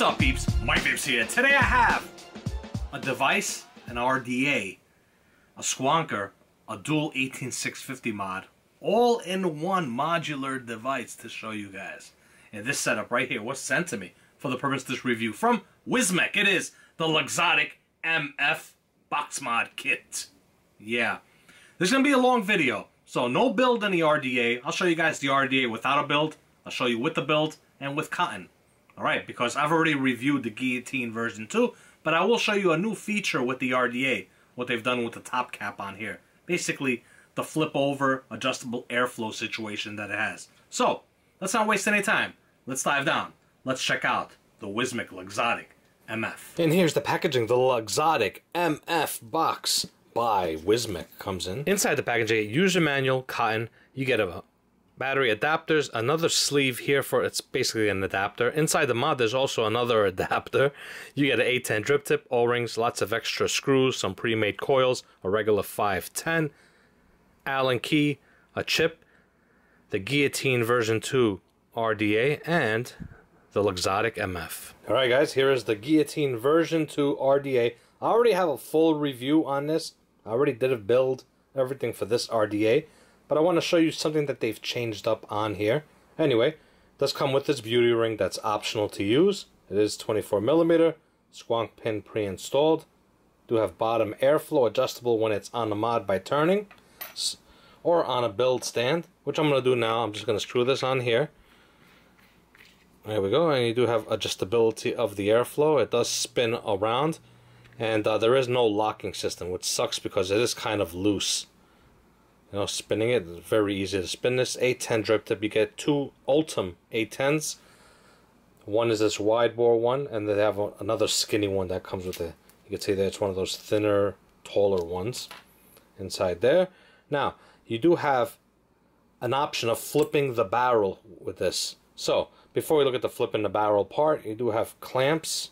What's up, peeps? Mike Vapes here. Today I have a device, an RDA, a Squonker, a dual 18650 mod, all in one modular device to show you guys. And this setup right here was sent to me for the purpose of this review from Wismec. It is the Luxotic MF Box Mod Kit. Yeah. This is going to be a long video, so no build in the RDA. I'll show you guys the RDA without a build. I'll show you with the build and with cotton. Alright, because I've already reviewed the Guillotine version 2, but I will show you a new feature with the RDA, what they've done with the top cap on here. Basically, the flip over adjustable airflow situation that it has. So, let's not waste any time. Let's dive down. Let's check out the Wismec Luxotic MF. And here's the packaging. The Luxotic MF box by Wismec comes in. Inside the packaging, user manual, cotton. You get a battery adapters, another sleeve here for it's basically an adapter. Inside the mod, there's also another adapter. You get an A10 drip tip, O-rings, lots of extra screws, some pre-made coils, a regular 510, Allen key, a chip, the Guillotine version 2 RDA, and the Luxotic MF. Alright guys, here is the Guillotine version 2 RDA. I already have a full review on this. I already did a build, everything for this RDA. But I want to show you something that they've changed up on here. Anyway, does come with this beauty ring that's optional to use. It is 24 millimeter, squonk pin pre-installed. Do have bottom airflow adjustable when it's on the mod by turning, or on a build stand, which I'm going to do now. I'm just going to screw this on here. There we go, and you do have adjustability of the airflow. It does spin around, and uh, there is no locking system, which sucks because it is kind of loose you know, spinning it. It's very easy to spin this. A10 drip tip. You get two Ultem A10s. One is this wide bore one, and they have another skinny one that comes with it. You can see that it's one of those thinner, taller ones inside there. Now, you do have an option of flipping the barrel with this. So, before we look at the flipping the barrel part, you do have clamps,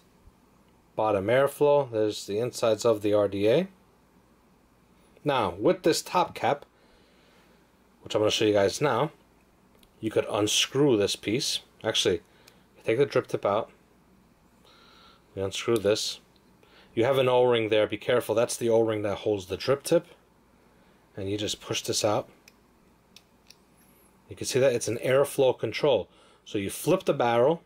bottom airflow. There's the insides of the RDA. Now, with this top cap, which I'm going to show you guys now, you could unscrew this piece. Actually, take the drip tip out. We unscrew this. You have an O-ring there. Be careful. That's the O-ring that holds the drip tip. And you just push this out. You can see that it's an airflow control. So you flip the barrel.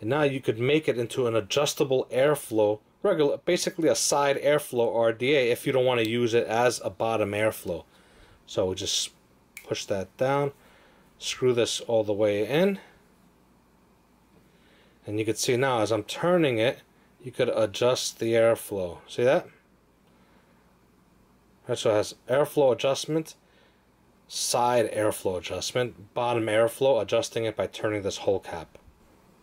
And now you could make it into an adjustable airflow, regular, basically a side airflow RDA if you don't want to use it as a bottom airflow. So we just push that down, screw this all the way in. And you can see now as I'm turning it, you could adjust the airflow. See that? Right, so it has airflow adjustment, side airflow adjustment, bottom airflow, adjusting it by turning this whole cap.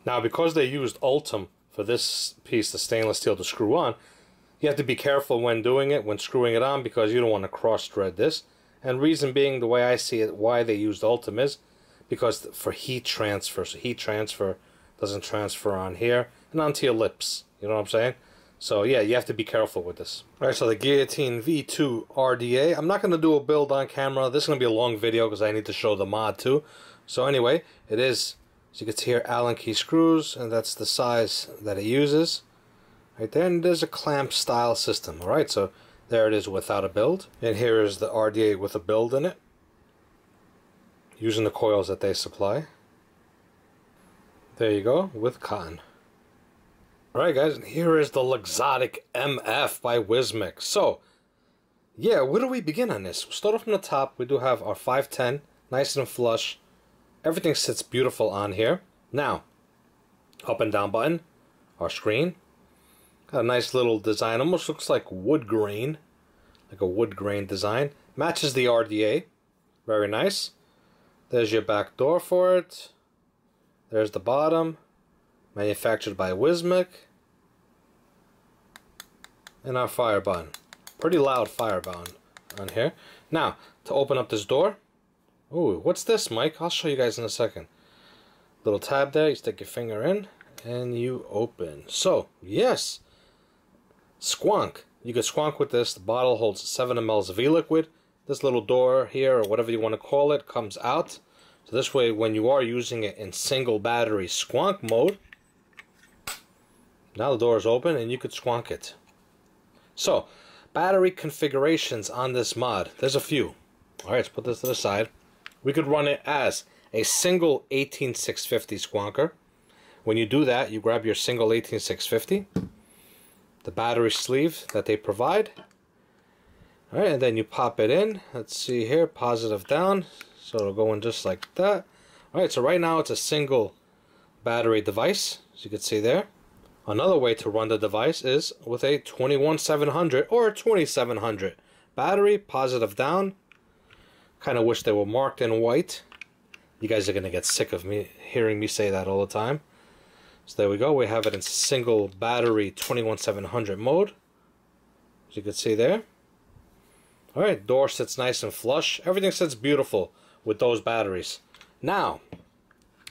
Now because they used Ultem for this piece, the stainless steel to screw on, you have to be careful when doing it, when screwing it on, because you don't want to cross thread this. And reason being, the way I see it, why they used Ultem is because for heat transfer. So heat transfer doesn't transfer on here and onto your lips. You know what I'm saying? So yeah, you have to be careful with this. Alright, so the Guillotine V2 RDA. I'm not going to do a build on camera. This is going to be a long video because I need to show the mod too. So anyway, it is, as you can see here, Allen key screws, and that's the size that it uses. Right there, and there's a clamp style system. Alright, so there it is without a build. And here is the RDA with a build in it. Using the coils that they supply. There you go, with cotton. Alright guys, and here is the Luxotic MF by Wismec. So, yeah, where do we begin on this? We'll start off from the top. We do have our 510, nice and flush. Everything sits beautiful on here. Now, up and down button, our screen, Got a nice little design, almost looks like wood grain, like a wood grain design. Matches the RDA, very nice. There's your back door for it. There's the bottom, manufactured by Wismec. And our fire button. Pretty loud fire button on here. Now, to open up this door, ooh, what's this, Mike? I'll show you guys in a second. Little tab there, you stick your finger in, and you open. So, yes, Squonk. You can squonk with this. The bottle holds 7 mLs of e-liquid. This little door here, or whatever you want to call it, comes out. So this way, when you are using it in single battery squonk mode, Now the door is open and you could squonk it. So, battery configurations on this mod. There's a few. Alright, let's put this to the side. We could run it as a single 18650 squonker. When you do that, you grab your single 18650, the battery sleeve that they provide. Alright, and then you pop it in. Let's see here, positive down. So it'll go in just like that. Alright, so right now it's a single battery device, as you can see there. Another way to run the device is with a 21700 or 2700 battery, positive down. Kind of wish they were marked in white. You guys are going to get sick of me hearing me say that all the time. So there we go. We have it in single battery 21700 mode. As you can see there. Alright, door sits nice and flush. Everything sits beautiful with those batteries. Now,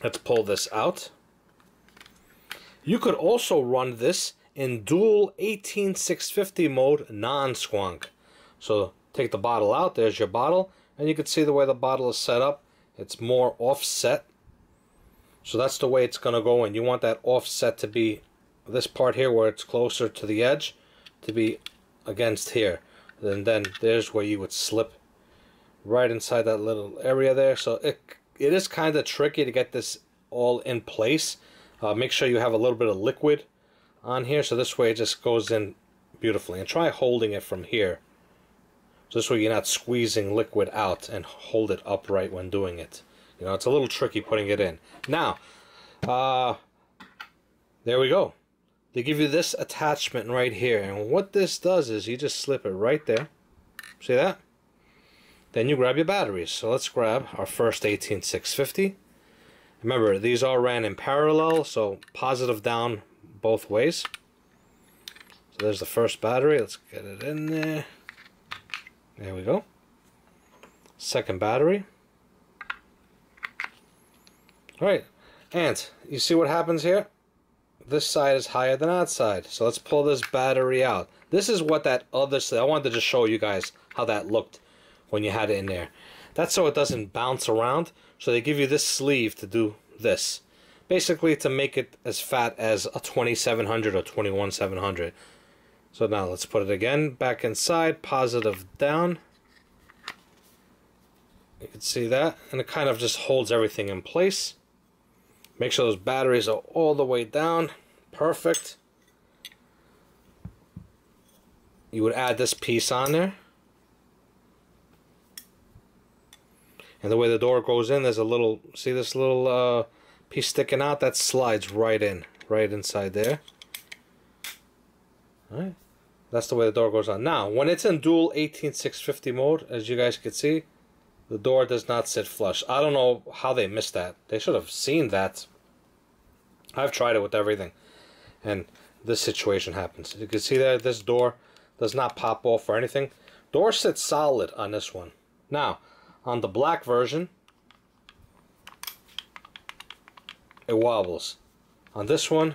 let's pull this out. You could also run this in dual 18650 mode non-squonk. So take the bottle out, there's your bottle, and you can see the way the bottle is set up. It's more offset. So that's the way it's going to go, and you want that offset to be this part here where it's closer to the edge to be against here. And then there's where you would slip right inside that little area there. So it, it is kind of tricky to get this all in place. Uh, make sure you have a little bit of liquid on here so this way it just goes in beautifully. And try holding it from here. So this way you're not squeezing liquid out and hold it upright when doing it. You know, it's a little tricky putting it in. Now, uh, there we go. They give you this attachment right here. And what this does is you just slip it right there. See that? Then you grab your batteries. So let's grab our first 18650. Remember, these all ran in parallel, so positive down both ways. So there's the first battery. Let's get it in there. There we go. Second battery. Alright, and you see what happens here? This side is higher than that side. So let's pull this battery out. This is what that other side, I wanted to just show you guys how that looked when you had it in there. That's so it doesn't bounce around. So they give you this sleeve to do this. Basically to make it as fat as a 2700 or 21700. So now let's put it again back inside, positive down. You can see that, and it kind of just holds everything in place. Make sure those batteries are all the way down. Perfect. You would add this piece on there. And the way the door goes in, there's a little, see this little uh, piece sticking out? That slides right in, right inside there. Alright. That's the way the door goes on. Now, when it's in dual 18650 mode, as you guys can see, the door does not sit flush. I don't know how they missed that. They should have seen that. I've tried it with everything. And this situation happens. You can see that this door does not pop off or anything. Door sits solid on this one. Now, on the black version, it wobbles. On this one,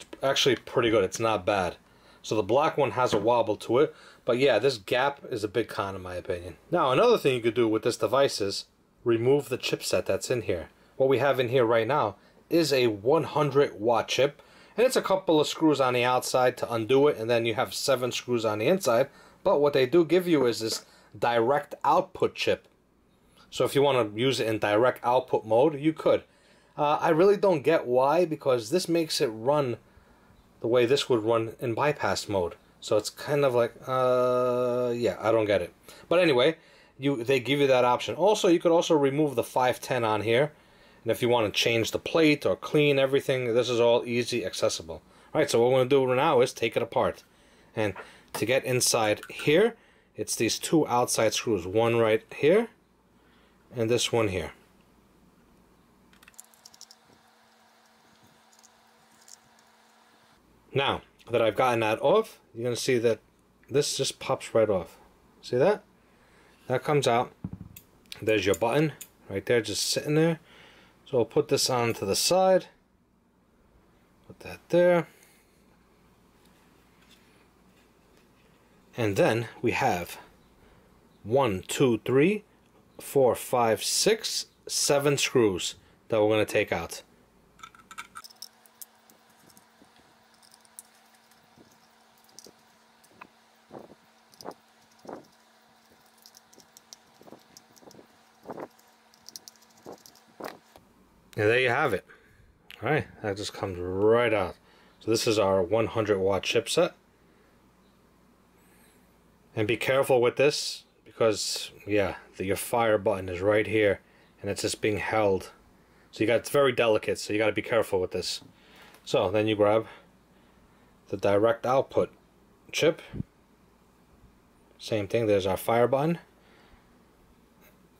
it's actually pretty good. It's not bad. So the black one has a wobble to it. But yeah, this gap is a big con in my opinion. Now, another thing you could do with this device is remove the chipset that's in here. What we have in here right now is a 100 watt chip. And it's a couple of screws on the outside to undo it. And then you have seven screws on the inside. But what they do give you is this direct output chip. So if you want to use it in direct output mode, you could. Uh, I really don't get why, because this makes it run the way this would run in bypass mode. So it's kind of like, uh, yeah, I don't get it. But anyway, you they give you that option. Also, you could also remove the 510 on here. And if you want to change the plate or clean everything, this is all easy accessible. All right, so what we're going to do now is take it apart. And to get inside here, it's these two outside screws. One right here, and this one here. Now that I've gotten that off, you're going to see that this just pops right off. See that? That comes out. There's your button right there just sitting there. So I'll put this on to the side. Put that there. And then we have one, two, three, four, five, six, seven screws that we're going to take out. And there you have it. Alright, that just comes right out. So this is our 100 watt chipset. And be careful with this because, yeah, the, your fire button is right here and it's just being held. So you got it's very delicate, so you got to be careful with this. So then you grab the direct output chip. Same thing, there's our fire button.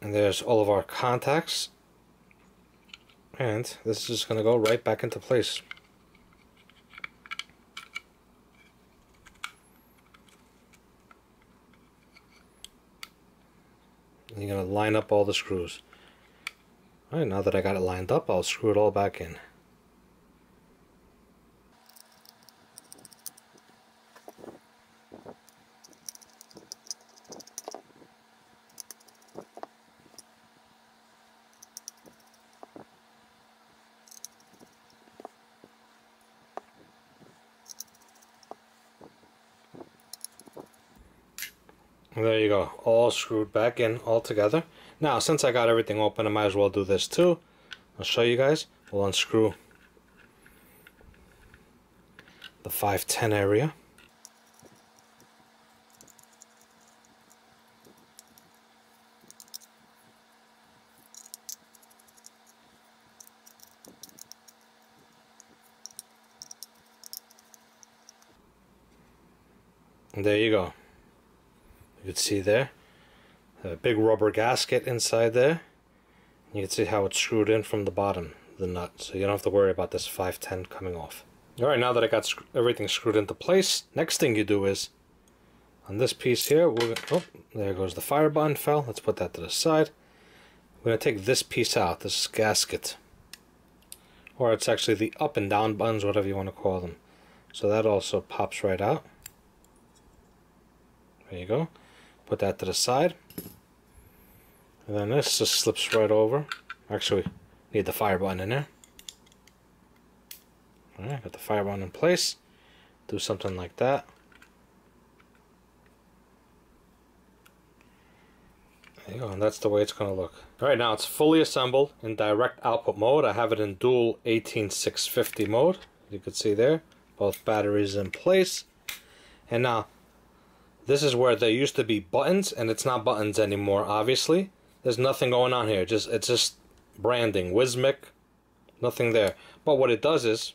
And there's all of our contacts. And this is just going to go right back into place. And you're going to line up all the screws. Alright, now that I got it lined up, I'll screw it all back in. There you go, all screwed back in all together. Now, since I got everything open, I might as well do this too. I'll show you guys. We'll unscrew the 510 area. And there you go. You can see there a big rubber gasket inside there. You can see how it's screwed in from the bottom, the nut, so you don't have to worry about this 510 coming off. Alright, now that I got sc everything screwed into place, next thing you do is, on this piece here, we're oh, there goes the fire button fell, let's put that to the side. We're going to take this piece out, this gasket. Or it's actually the up and down buttons, whatever you want to call them. So that also pops right out. There you go. Put that to the side. And then this just slips right over. Actually, need the fire button in there. Alright, got the fire button in place. Do something like that. There you go, and that's the way it's going to look. Alright, now it's fully assembled in direct output mode. I have it in dual 18650 mode. You can see there, both batteries in place. And now, this is where there used to be buttons, and it's not buttons anymore, obviously. There's nothing going on here. Just It's just branding. Wismec, nothing there. But what it does is,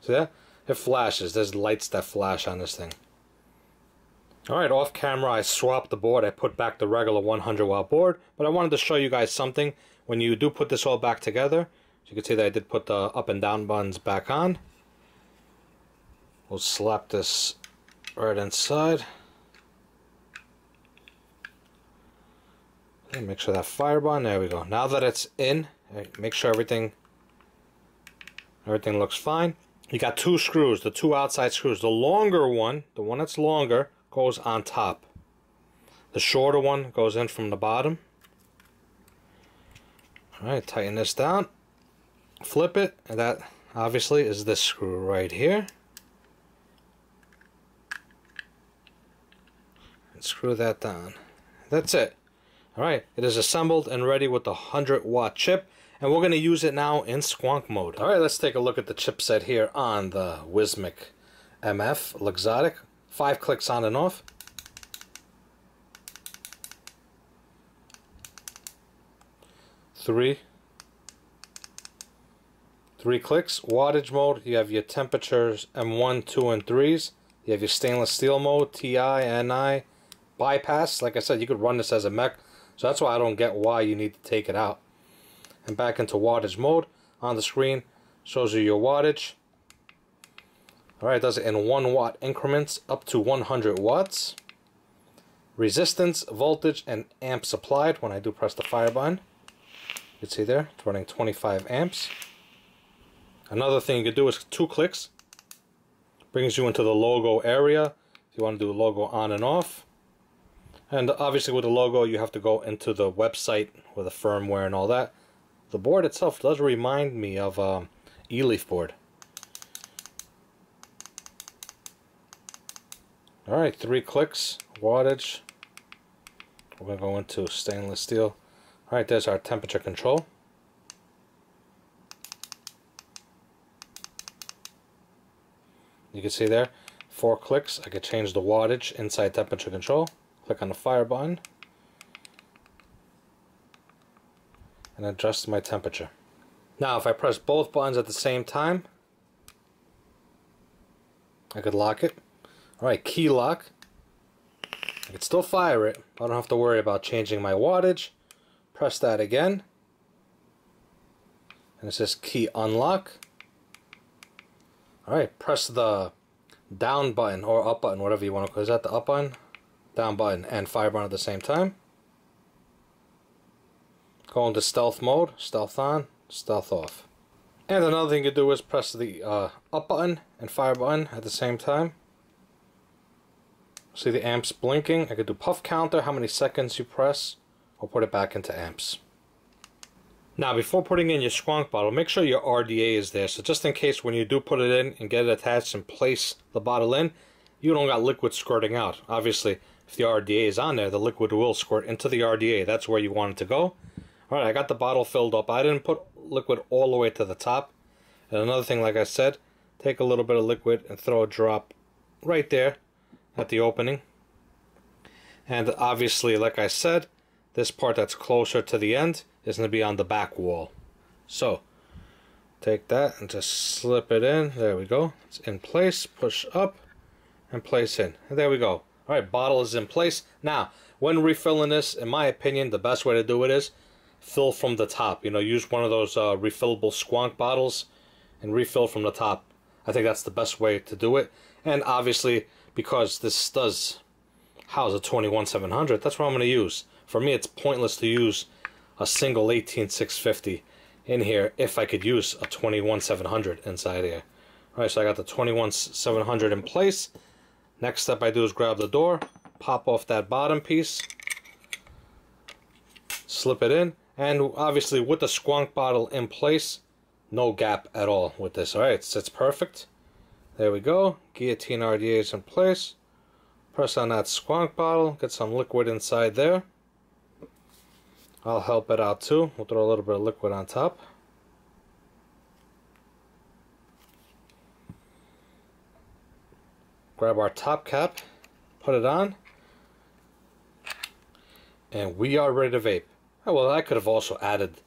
see that? It flashes. There's lights that flash on this thing. Alright, off camera I swapped the board. I put back the regular 100 watt board. But I wanted to show you guys something. When you do put this all back together, you can see that I did put the up and down buttons back on. We'll slap this right inside. Make sure that fire button, there we go. Now that it's in, make sure everything everything looks fine. You got two screws, the two outside screws. The longer one, the one that's longer, goes on top. The shorter one goes in from the bottom. Alright, tighten this down. Flip it, and that obviously is this screw right here. and screw that down. That's it. Alright, it is assembled and ready with the 100 watt chip and we're going to use it now in squonk mode. Alright, let's take a look at the chipset here on the Wismec MF Luxotic. Five clicks on and off. Three. Three clicks. Wattage mode, you have your temperatures M1, 2, and 3s. You have your stainless steel mode, TI, NI, bypass. Like I said, you could run this as a mech. So that's why I don't get why you need to take it out. And back into wattage mode on the screen. Shows you your wattage. Alright, it does it in 1 watt increments up to 100 watts. Resistance, voltage, and amps applied when I do press the fire button. You can see there, it's running 25 amps. Another thing you could do is two clicks. Brings you into the logo area. If you want to do logo on and off. And obviously with the logo you have to go into the website with the firmware and all that. The board itself does remind me of um, E-Leaf board. Alright, three clicks, wattage. We're going to go into stainless steel. Alright, there's our temperature control. You can see there, four clicks, I could change the wattage inside temperature control. Click on the fire button. And adjust my temperature. Now if I press both buttons at the same time, I could lock it. Alright, key lock. I could still fire it, I don't have to worry about changing my wattage. Press that again. And it says key unlock. Alright, press the down button or up button, whatever you want to call it. Is that the up button? Down button and fire button at the same time. Go into stealth mode, stealth on, stealth off. And another thing you do is press the uh, up button and fire button at the same time. See the amps blinking? I could do puff counter, how many seconds you press, or put it back into amps. Now, before putting in your squonk bottle, make sure your RDA is there. So just in case when you do put it in and get it attached and place the bottle in, you don't got liquid squirting out. Obviously, if the RDA is on there, the liquid will squirt into the RDA. That's where you want it to go. Alright, I got the bottle filled up. I didn't put liquid all the way to the top. And another thing, like I said, take a little bit of liquid and throw a drop right there at the opening. And obviously, like I said, this part that's closer to the end is going to be on the back wall. So, take that and just slip it in. There we go. It's in place. Push up and place in. And there we go. Alright, bottle is in place. Now, when refilling this, in my opinion, the best way to do it is fill from the top. You know, use one of those uh, refillable squonk bottles and refill from the top. I think that's the best way to do it. And obviously, because this does house a 21700, that's what I'm going to use. For me, it's pointless to use a single 18650 in here if I could use a 21700 inside here. Alright, so I got the 21700 in place. Next step I do is grab the door, pop off that bottom piece, slip it in, and obviously with the squonk bottle in place, no gap at all with this. Alright, it's, it's perfect. There we go. Guillotine RDA is in place. Press on that squonk bottle, get some liquid inside there. I'll help it out too. We'll throw a little bit of liquid on top. Grab our top cap, put it on, and we are ready to vape. Oh, well, I could have also added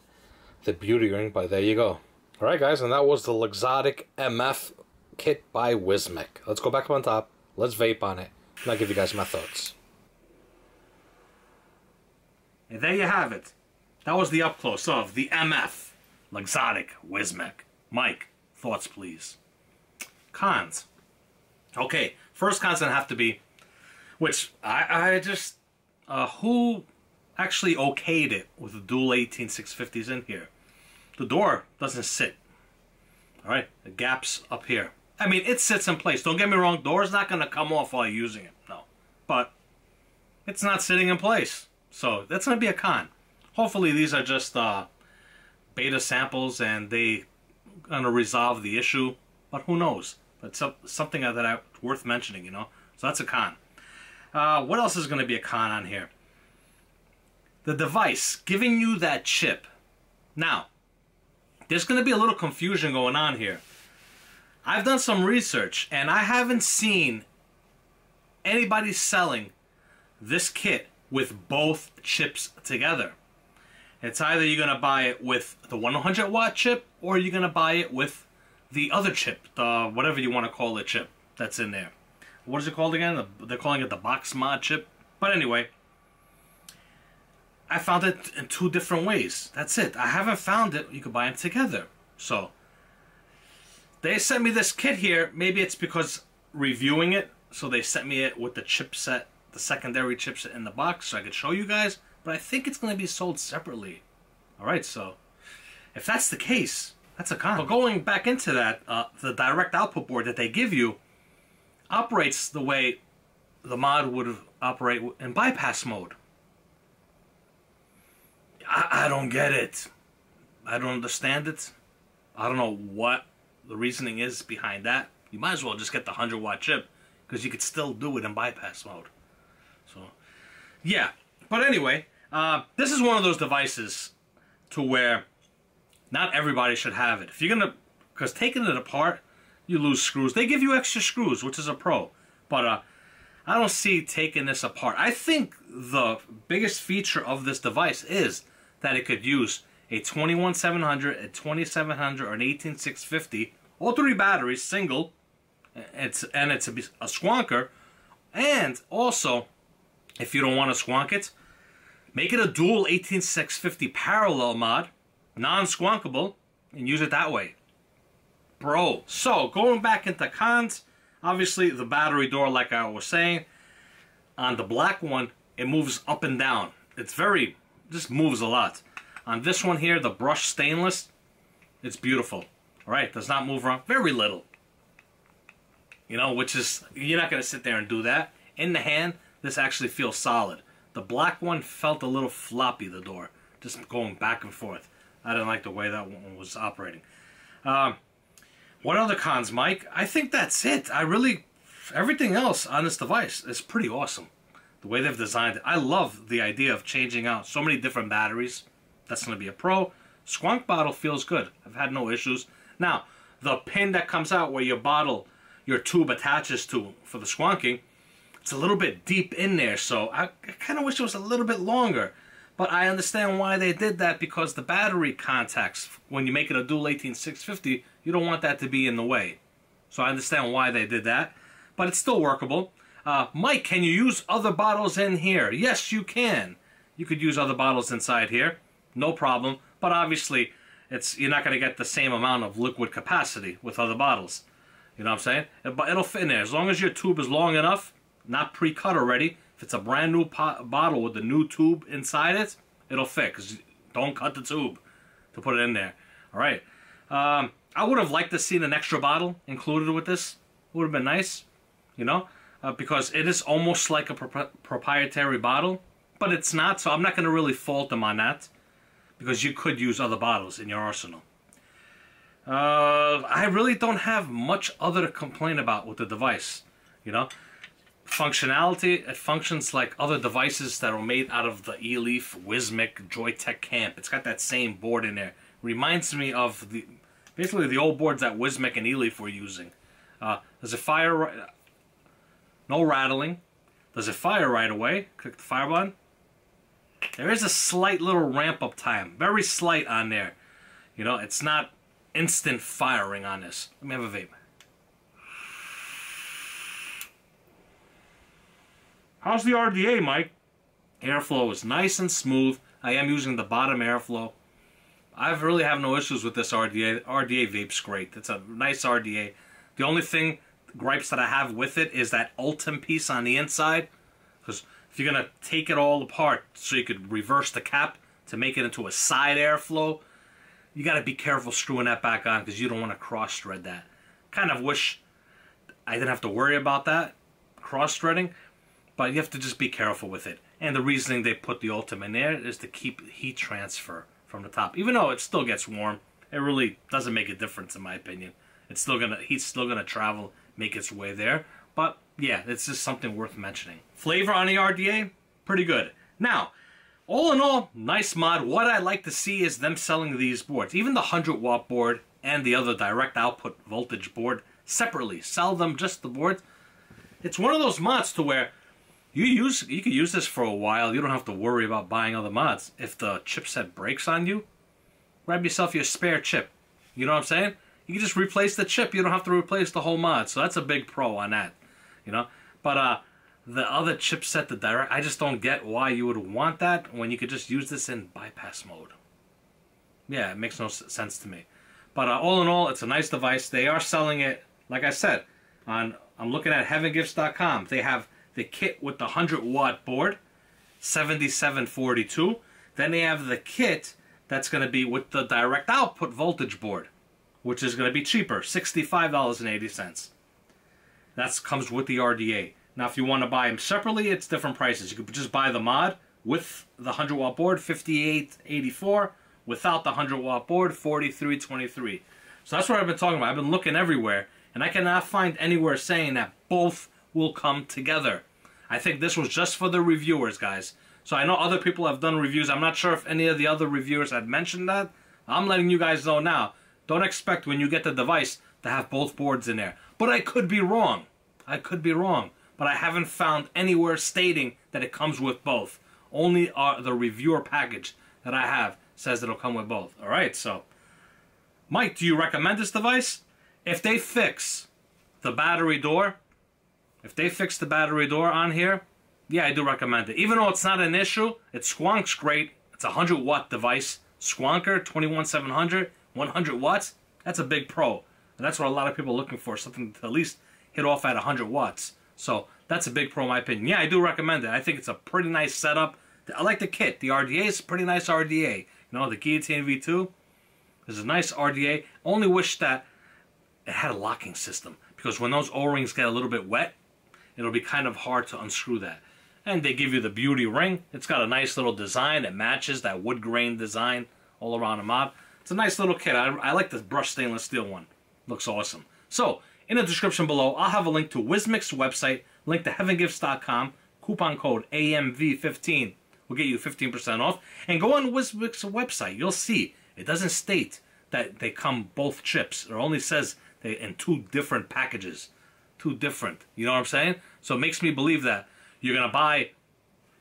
the beauty ring, but there you go. Alright guys, and that was the Luxotic MF kit by Wismec. Let's go back up on top, let's vape on it, and I'll give you guys my thoughts. And there you have it. That was the up close of the MF Luxotic Wismec. Mike, thoughts please. Cons. Okay, first cons gonna have to be, which I, I just, uh, who actually okayed it with the dual 18650s in here? The door doesn't sit. All right, the gap's up here. I mean, it sits in place. Don't get me wrong, door's not gonna come off while you're using it. No, but it's not sitting in place. So that's going to be a con. Hopefully these are just uh, beta samples and they going to resolve the issue. But who knows? It's something that I worth mentioning, you know. So that's a con. Uh, what else is going to be a con on here? The device giving you that chip. Now, there's going to be a little confusion going on here. I've done some research and I haven't seen anybody selling this kit with both chips together. It's either you're going to buy it with the 100 watt chip or you're going to buy it with the other chip, the whatever you want to call the chip that's in there. What is it called again? They're calling it the box mod chip. But anyway, I found it in two different ways. That's it. I haven't found it. You could buy them together. So they sent me this kit here. Maybe it's because reviewing it, so they sent me it with the chipset the secondary chips in the box so I could show you guys, but I think it's going to be sold separately. Alright, so if that's the case, that's a con. But going back into that, uh, the direct output board that they give you operates the way the mod would operate in bypass mode. I, I don't get it. I don't understand it. I don't know what the reasoning is behind that. You might as well just get the 100 watt chip because you could still do it in bypass mode. So, yeah. But anyway, Uh, this is one of those devices to where not everybody should have it. If you're gonna, because taking it apart, you lose screws. They give you extra screws, which is a pro. But uh, I don't see taking this apart. I think the biggest feature of this device is that it could use a 21700, a 2700, or an 18650, all three batteries, single. It's and it's a, a squonker, and also, if you don't want to squonk it, make it a dual 18650 parallel mod, non-squonkable, and use it that way. Bro, so going back into cons, obviously the battery door, like I was saying, on the black one, it moves up and down. It's very, just moves a lot. On this one here, the brushed stainless, it's beautiful. All right, does not move around, very little. You know, which is, you're not going to sit there and do that. In the hand, this actually feels solid. The black one felt a little floppy, the door, just going back and forth. I didn't like the way that one was operating. Um, what other cons, Mike? I think that's it. I really, everything else on this device is pretty awesome. The way they've designed it. I love the idea of changing out so many different batteries. That's going to be a pro. Squonk bottle feels good. I've had no issues. Now, the pin that comes out where your bottle, your tube attaches to for the squonking, it's a little bit deep in there, so I, I kind of wish it was a little bit longer. But I understand why they did that because the battery contacts, when you make it a dual 18650, you don't want that to be in the way. So I understand why they did that, but it's still workable. Uh, Mike, can you use other bottles in here? Yes, you can. You could use other bottles inside here, no problem. But obviously, it's you're not going to get the same amount of liquid capacity with other bottles. You know what I'm saying? But it'll fit in there as long as your tube is long enough, not pre-cut already. If it's a brand new bottle with the new tube inside it, it'll fit. Cause don't cut the tube to put it in there. All right. Um, I would have liked to see an extra bottle included with this. It Would have been nice, you know, uh, because it is almost like a pro proprietary bottle, but it's not. So I'm not going to really fault them on that, because you could use other bottles in your arsenal. Uh, I really don't have much other to complain about with the device, you know. Functionality, it functions like other devices that are made out of the Eleaf, Wismec, Joyetech Camp. It's got that same board in there. Reminds me of the basically the old boards that Wismec and Eleaf were using. Uh, does it fire? No rattling. There's a fire right away? Click the fire button. There is a slight little ramp up time, very slight on there. You know, it's not instant firing on this. Let me have a vape. How's the RDA, Mike? Airflow is nice and smooth. I am using the bottom airflow. I really have no issues with this RDA. RDA vape's great. It's a nice RDA. The only thing, gripes that I have with it is that Ultem piece on the inside. Because if you're going to take it all apart so you could reverse the cap to make it into a side airflow, you got to be careful screwing that back on because you don't want to cross thread that. Kind of wish I didn't have to worry about that, cross threading, but you have to just be careful with it. And the reasoning they put the Ultem in there is to keep heat transfer from the top. Even though it still gets warm, it really doesn't make a difference in my opinion. It's still gonna he's still gonna travel, make its way there. But yeah, it's just something worth mentioning. Flavor on the RDA, pretty good. Now, all in all, nice mod. What I like to see is them selling these boards, even the 100 watt board and the other direct output voltage board separately. Sell them just the boards. It's one of those mods to where you use you can use this for a while. You don't have to worry about buying other mods. If the chipset breaks on you, grab yourself your spare chip. You know what I'm saying? You can just replace the chip. You don't have to replace the whole mod. So that's a big pro on that. You know? But uh the other chipset, the direct, I just don't get why you would want that when you could just use this in bypass mode. Yeah, it makes no sense to me. But uh, all in all, it's a nice device. They are selling it, like I said, on I'm looking at heavengifts.com. They have the kit with the 100 watt board, 7742. Then they have the kit that's going to be with the direct output voltage board, which is going to be cheaper, $65.80. That comes with the RDA. Now, if you want to buy them separately, it's different prices. You could just buy the mod with the 100 watt board, 58.84. Without the 100 watt board, 43.23. So that's what I've been talking about. I've been looking everywhere, and I cannot find anywhere saying that both will come together. I think this was just for the reviewers, guys, So I know other people have done reviews. I'm not sure if any of the other reviewers had mentioned that. I'm letting you guys know now. Don't expect when you get the device to have both boards in there. But I could be wrong. I could be wrong. But I haven't found anywhere stating that it comes with both. Only uh, the reviewer package that I have says it'll come with both. All right, so Mike, do you recommend this device? If they fix the battery door, if they fix the battery door on here, yeah, I do recommend it. Even though it's not an issue, it squonks great. It's a 100 watt device. Squonker 21700, 100 watts. That's a big pro. And that's what a lot of people are looking for, something to at least hit off at 100 watts. So that's a big pro in my opinion. Yeah, I do recommend it. I think it's a pretty nice setup. I like the kit. The RDA is a pretty nice RDA. You know, the Guillotine V2 is a nice RDA. Only wish that it had a locking system because when those O-rings get a little bit wet, it'll be kind of hard to unscrew that. And they give you the beauty ring. It's got a nice little design that matches that wood grain design all around the mod. It's a nice little kit. I, I like the brushed stainless steel one. Looks awesome. So, in the description below, I'll have a link to Wismec's website, link to heavengifts.com, coupon code AMV15 will get you 15% off. And go on Wismec's website. You'll see it doesn't state that they come both chips. It only says they in two different packages. Two different. You know what I'm saying? So it makes me believe that you're going to buy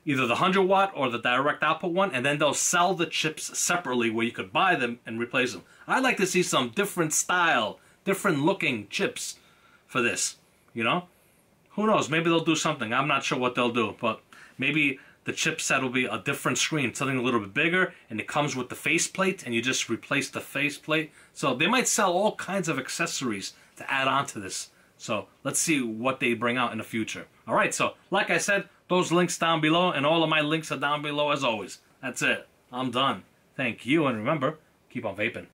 either the 100 watt or the direct output one, and then they'll sell the chips separately where you could buy them and replace them. I'd like to see some different style, different looking chips for this. You know? Who knows? Maybe they'll do something. I'm not sure what they'll do, but maybe the chipset will be a different screen, something a little bit bigger, and it comes with the faceplate, and you just replace the faceplate. So they might sell all kinds of accessories to add on to this. So let's see what they bring out in the future. All right, so like I said, those links down below, and all of my links are down below as always. That's it. I'm done. Thank you, and remember, keep on vaping.